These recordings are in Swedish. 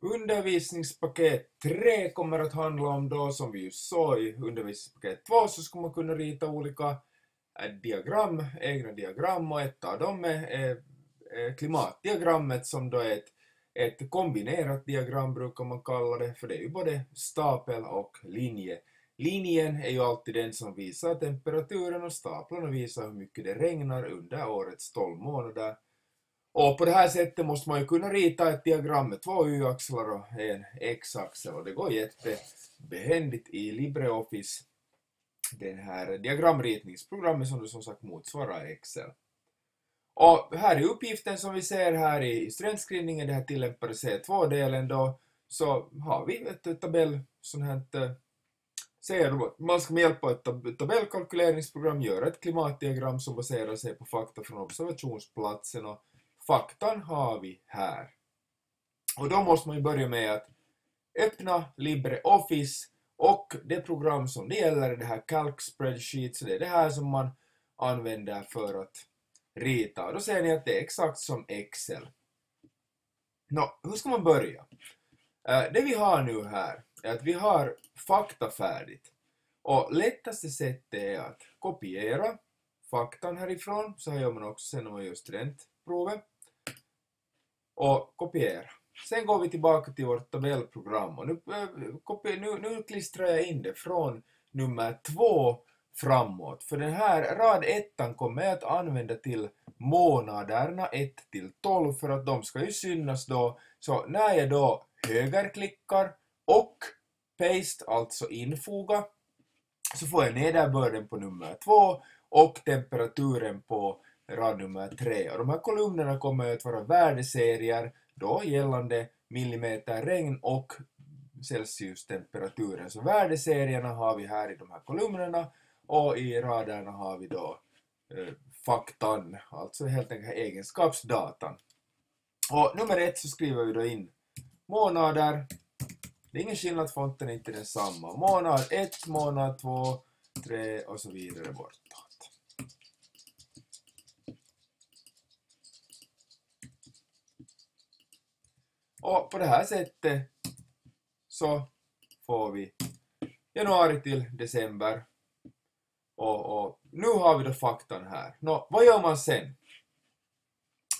Undervisningspaket 3 kommer att handla om då, som vi just såg i undervisningspaket 2, så ska man kunna rita olika eh, diagram, egna diagram och ett av dem är, är, är klimatdiagrammet som då är ett, ett kombinerat diagram brukar man kalla det, för det är ju både stapel och linje. Linjen är ju alltid den som visar temperaturen och staplarna visar hur mycket det regnar under årets 12 månader. Och på det här sättet måste man ju kunna rita ett diagram med två y-axlar och en x-axel och det går jättebehändigt i LibreOffice, det här diagramritningsprogrammet som du som sagt motsvarar Excel. Och här är uppgiften som vi ser här i studentskrivningen, det här tillämpade C2-delen då, så har vi ett tabell, sånt här eh, säger man ska med hjälp av ett tabellkalkyleringsprogram göra ett klimatdiagram som baserar sig på fakta från observationsplatsen och faktan har vi här. Och då måste man ju börja med att öppna LibreOffice och det program som det gäller är det här Calc Spreadsheet, så det är det här som man använder för att rita. Och då ser ni att det är exakt som Excel. Nå, hur ska man börja? Eh, det vi har nu här är att vi har fakta färdigt. Och lättaste sättet är att kopiera faktan härifrån, så här gör man också sen när man gör studentprovet och kopiera. Sen går vi tillbaka till vårt tabellprogram och nu, eh, nu, nu klistrar jag in det från nummer två framåt. För den här rad ettan kommer jag att använda till månaderna 1 till 12 för att de ska ju synas då. Så när jag då högerklickar och paste, alltså infoga, så får jag nederbörden på nummer 2 och temperaturen på rad nummer 3. Och de här kolumnerna kommer att vara värdeserier då gällande millimeter regn och Celsius-temperaturen. Så värdeserierna har vi här i de här kolumnerna och i raderna har vi då eh, faktan, alltså helt enkelt egenskapsdatan. Och nummer ett så skriver vi då in månader. Det är ingen skillnad, fonten är inte densamma. Månad 1, månad 2, 3 och så vidare bort. Och på det här sättet så får vi januari till december. Och, och nu har vi då faktan här. Nå, vad gör man sen?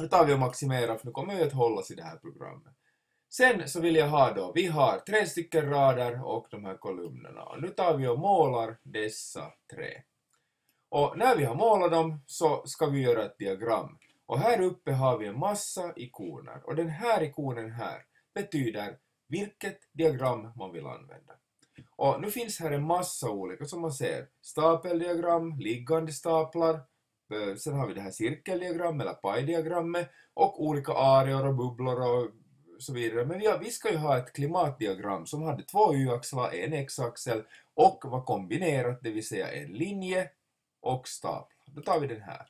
Nu tar vi och maximerar för nu kommer vi att hållas i det här programmet. Sen så vill jag ha då, vi har tre stycken rader och de här kolumnerna. Och nu tar vi och målar dessa tre. Och när vi har målat dem så ska vi göra ett diagram. Och här uppe har vi en massa ikoner och den här ikonen här betyder vilket diagram man vill använda. Och nu finns här en massa olika som man ser. Stapeldiagram, liggande staplar, eh, sen har vi det här cirkeldiagrammet eller pajdiagrammet och olika areor och bubblor och så vidare. Men vi ska ju ha ett klimatdiagram som hade två y-axlar, en x-axel och var kombinerat, det vill säga en linje och staplar. Då tar vi den här.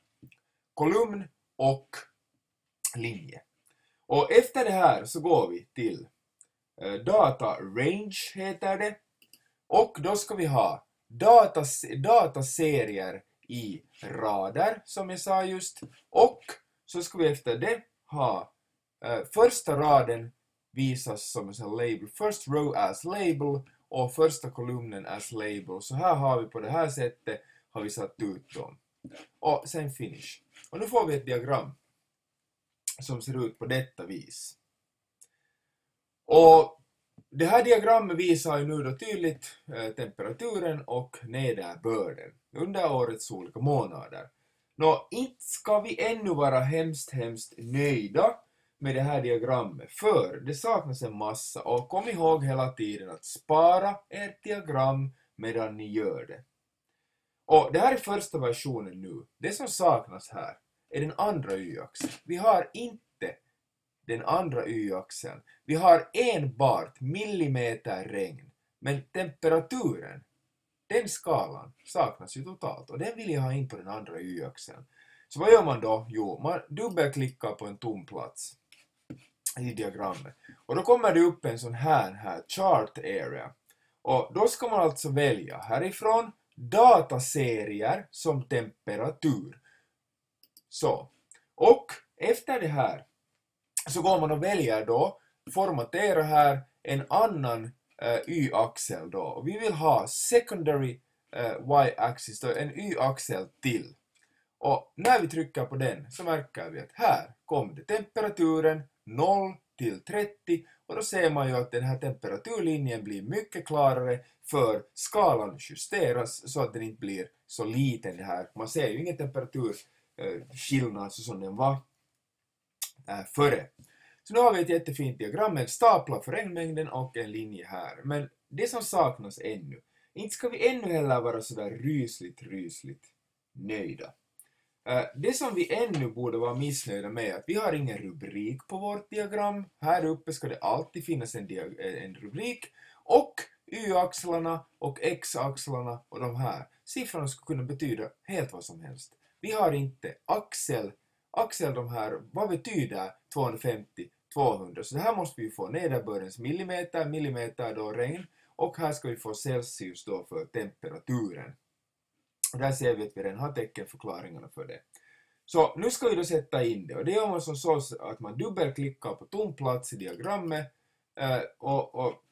Kolumn och linje. Och efter det här så går vi till eh, data range heter det. Och då ska vi ha datas, dataserier i rader som jag sa just. Och så ska vi efter det ha eh, första raden visas som en label, first row as label och första kolumnen as label. Så här har vi på det här sättet har vi satt ut dem. Och sen finish. Och nu får vi ett diagram som ser ut på detta vis. Och det här diagrammet visar ju nu då tydligt eh, temperaturen och nederbörden under årets olika månader. Nå, inte ska vi ännu vara hemskt, hemskt nöjda med det här diagrammet, för det saknas en massa och kom ihåg hela tiden att spara ert diagram medan ni gör det. Och det här är första versionen nu. Det som saknas här är den andra y-axeln. Vi har inte den andra y-axeln. Vi har enbart millimeter regn, men temperaturen, den skalan saknas ju totalt och den vill jag ha in på den andra y-axeln. Så vad gör man då? Jo, man dubbelklickar på en tom plats i diagrammet och då kommer det upp en sån här, här chart area och då ska man alltså välja härifrån dataserier som temperatur. Så. Och efter det här så går man och väljer då formatera här en annan uh, y-axel då. Och vi vill ha secondary uh, y-axis, en y-axel till. Och när vi trycker på den så märker vi att här kom det temperaturen 0 till 30 och då ser man ju att den här temperaturlinjen blir mycket klarare för skalan justeras så att den inte blir så liten det här. Man ser ju ingen temperatur, Eh, skillnad så som den var eh, före. Så nu har vi ett jättefint diagram med en staplar för regnmängden och en linje här. Men det som saknas ännu, inte ska vi ännu heller vara sådär rysligt, rysligt nöjda. Eh, det som vi ännu borde vara missnöjda med är att vi har ingen rubrik på vårt diagram. Här uppe ska det alltid finnas en, en rubrik och y-axlarna och x-axlarna och de här siffrorna skulle kunna betyda helt vad som helst. Vi har inte axel, axel de här, vad betyder 250, 200? Så det här måste vi få nederbördens millimeter, millimeter då regn och här ska vi få Celsius då för temperaturen. Och där ser vi att vi redan har teckenförklaringarna för det. Så nu ska vi då sätta in det och det gör man som så att man dubbelklickar på tom plats i diagrammet eh, och, och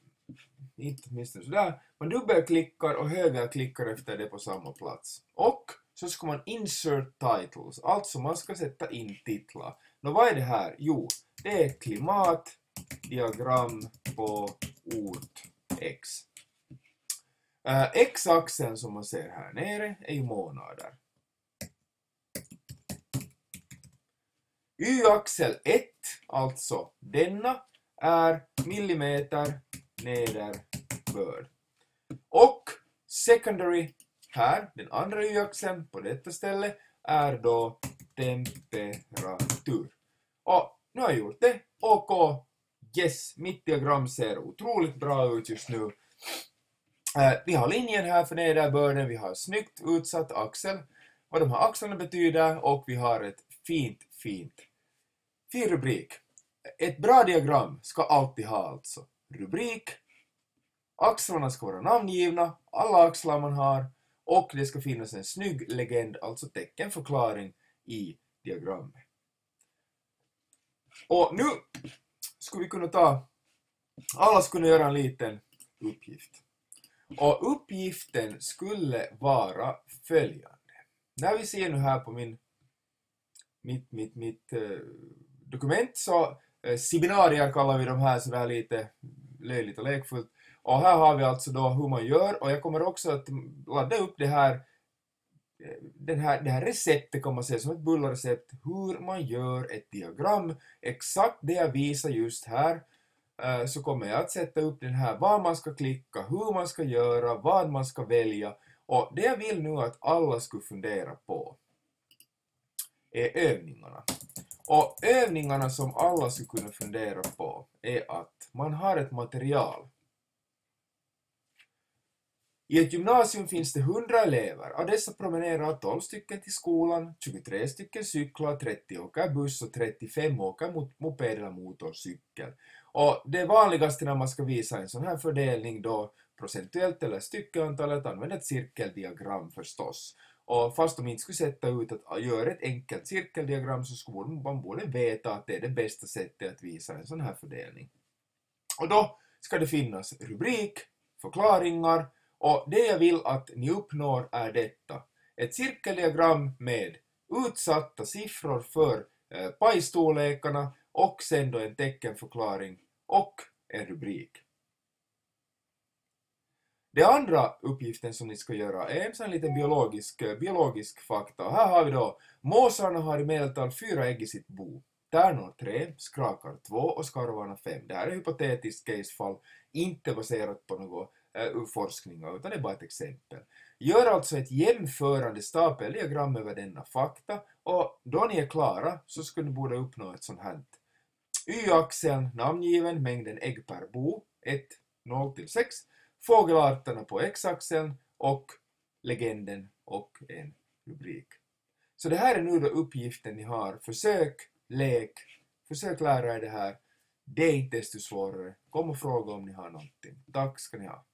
inte åtminstone sådär, man dubbelklickar och högerklickar efter det på samma plats. Och så ska man insert titles, alltså man ska sätta in titlar. Nå vad är det här? Jo, det är klimatdiagram på ort X. Uh, X-axeln som man ser här nere är ju månader. Y-axel 1, alltså denna, är millimeter nederbörd. Och secondary här, den andra y-axeln på detta ställe, är då temperatur. Och nu har jag gjort det. OK. Yes, mitt diagram ser otroligt bra ut just nu. Eh, vi har linjen här för nederbörden, vi har snyggt utsatt axel, vad de här axlarna betyder och vi har ett fint, fint, fin rubrik. Ett bra diagram ska alltid ha alltså rubrik, axlarna ska vara namngivna, alla axlar man har och det ska finnas en snygg legend, alltså teckenförklaring i diagrammet. Och nu skulle vi kunna ta, alla skulle göra en liten uppgift. Och uppgiften skulle vara följande. När vi ser nu här på min, mitt, mitt, mitt eh, dokument så eh, seminarier kallar vi de här sådär lite löjligt och lekfullt. Och här har vi alltså då hur man gör. Och jag kommer också att ladda upp det här eh, den här, det här receptet kan man säga som ett bullarecept, hur man gör ett diagram, exakt det jag visar just här, eh, så kommer jag att sätta upp den här vad man ska klicka, hur man ska göra, vad man ska välja. Och det jag vill nu att alla skulle fundera på är övningarna. Och övningarna som alla skulle kunna fundera på är att man har ett material. I ett gymnasium finns det 100 elever. Av dessa promenerar 12 stycken till skolan, 23 stycken cyklar, 30 åker buss och 35 åker moped eller motorcykel. Och det vanligaste när man ska visa en sån här fördelning då procentuellt eller styckeantalet använder ett cirkeldiagram förstås. Och fast de inte skulle sätta ut att göra ett enkelt cirkeldiagram så skulle man borde veta att det är det bästa sättet att visa en sån här fördelning. Och då ska det finnas rubrik, förklaringar och det jag vill att ni uppnår är detta. Ett cirkeldiagram med utsatta siffror för eh, pajstorlekarna och sen då en teckenförklaring och en rubrik. Den andra uppgiften som ni ska göra är en sån liten biologisk, eh, biologisk fakta. Här har vi då, måsarna har i medeltal fyra ägg i sitt bo. Tärnor tre, skrakar två och skarvarna fem. Det här är hypotetiskt casefall, inte baserat på någon uh, forskning, utan det är bara ett exempel. Gör alltså ett jämförande stapeldiagram över denna fakta och då ni är klara så skulle ni borde uppnå ett sånt här Y-axeln namngiven, mängden ägg per bo, 1, 0 till 6, fågelarterna på X-axeln och legenden och en rubrik. Så det här är nu då uppgiften ni har. Försök, lek, försök lära er det här. Det är inte desto svårare. Kom och fråga om ni har någonting. Tack ska ni ha.